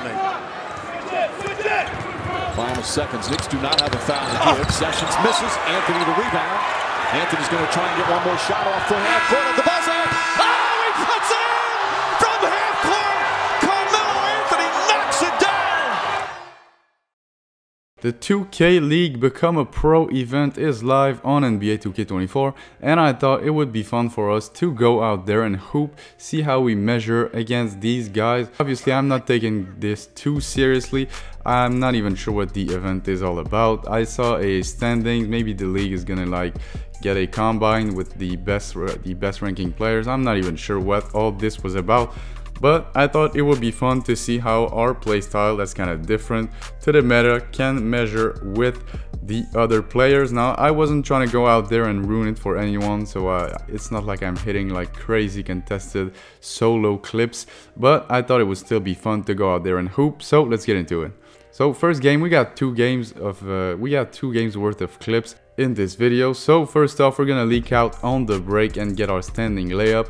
tonight. Final seconds. Knicks do not have a foul to give. Oh. Sessions misses. Anthony the rebound. Anthony's going to try and get one more shot off the half court at the buzzer. Oh, he puts it The 2K League Become a Pro event is live on NBA 2K24 and I thought it would be fun for us to go out there and hoop, see how we measure against these guys. Obviously I'm not taking this too seriously, I'm not even sure what the event is all about. I saw a standings, maybe the league is gonna like get a combine with the best the best ranking players. I'm not even sure what all this was about. But I thought it would be fun to see how our playstyle that's kind of different to the meta can measure with the other players. Now I wasn't trying to go out there and ruin it for anyone so uh, it's not like I'm hitting like crazy contested solo clips but I thought it would still be fun to go out there and hoop so let's get into it. So first game we got two games of uh, we got two games worth of clips in this video. So first off we're gonna leak out on the break and get our standing layup.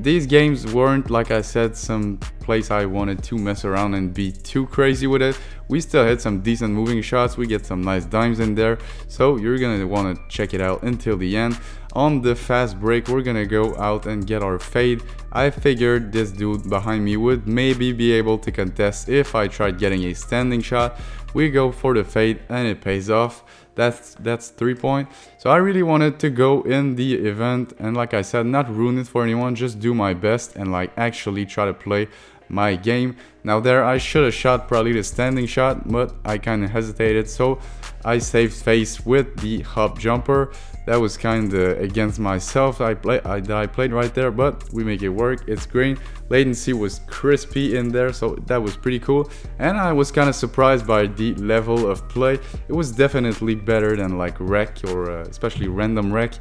These games weren't, like I said, some place I wanted to mess around and be too crazy with it. We still had some decent moving shots, we get some nice dimes in there, so you're gonna wanna check it out until the end. On the fast break, we're gonna go out and get our fade. I figured this dude behind me would maybe be able to contest if I tried getting a standing shot. We go for the fade and it pays off that's that's three point so i really wanted to go in the event and like i said not ruin it for anyone just do my best and like actually try to play my game. Now there i should have shot probably the standing shot but i kind of hesitated so i saved face with the hop jumper. That was kind of against myself. I, play, I, I played right there but we make it work. It's green. Latency was crispy in there so that was pretty cool. And I was kind of surprised by the level of play. It was definitely better than like Rec or uh, especially random Rec.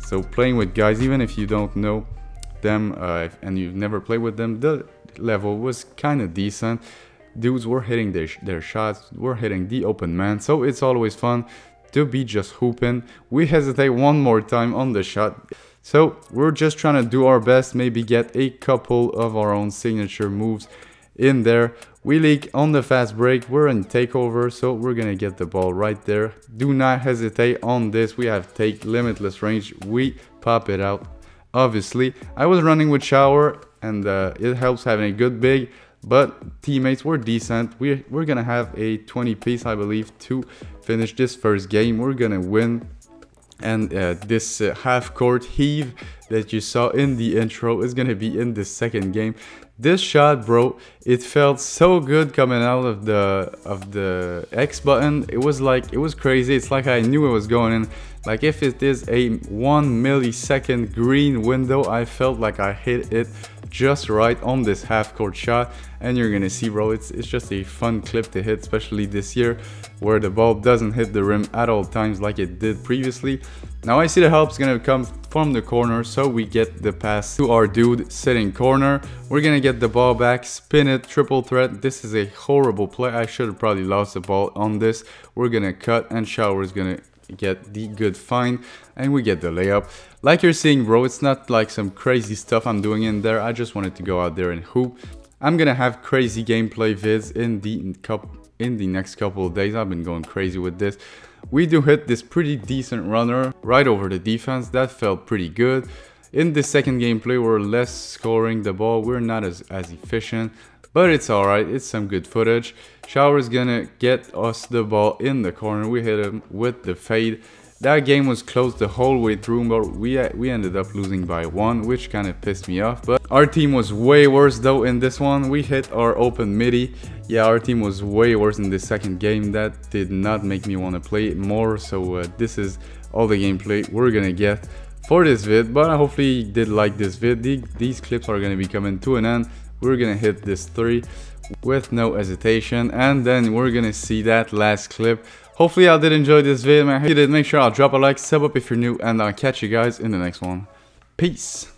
so playing with guys even if you don't know them uh, and you've never played with them the level was kind of decent dudes were hitting their, their shots, were hitting the open man, so it's always fun to be just hooping. We hesitate one more time on the shot. So we're just trying to do our best, maybe get a couple of our own signature moves in there. We leak on the fast break, we're in takeover, so we're gonna get the ball right there. Do not hesitate on this, we have take limitless range, we pop it out. Obviously, I was running with shower and uh, it helps having a good big but teammates were decent. We're, we're gonna have a 20 piece, I believe, to finish this first game. We're gonna win. And uh, this uh, half court heave that you saw in the intro is gonna be in the second game. This shot, bro, it felt so good coming out of the of the X button. It was like it was crazy. It's like I knew it was going in. Like if it is a one millisecond green window, I felt like I hit it just right on this half court shot and you're gonna see bro it's, it's just a fun clip to hit especially this year where the ball doesn't hit the rim at all times like it did previously. Now I see the help's gonna come from the corner so we get the pass to our dude sitting corner. We're gonna get the ball back spin it triple threat. This is a horrible play. I should have probably lost the ball on this. We're gonna cut and shower is gonna get the good find and we get the layup. Like you're seeing bro it's not like some crazy stuff i'm doing in there. I just wanted to go out there and hoop. I'm gonna have crazy gameplay vids in the cup in the next couple of days. I've been going crazy with this. We do hit this pretty decent runner right over the defense. That felt pretty good. In the second gameplay we're less scoring the ball. We're not as as efficient but it's alright, it's some good footage. Shower's gonna get us the ball in the corner. We hit him with the fade. That game was close the whole way through, but we, we ended up losing by one, which kind of pissed me off. But our team was way worse though in this one. We hit our open midi. Yeah, our team was way worse in the second game. That did not make me want to play more. So uh, this is all the gameplay we're gonna get for this vid. But hopefully you did like this vid. These clips are gonna be coming to an end we're gonna hit this three with no hesitation and then we're gonna see that last clip. Hopefully y'all did enjoy this video man. If you did make sure i'll drop a like sub up if you're new and i'll catch you guys in the next one. Peace